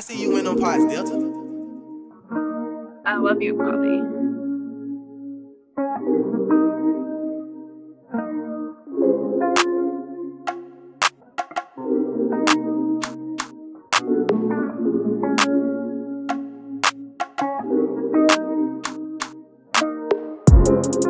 I see you in them pots, Delta. I love you, Bobby. thank you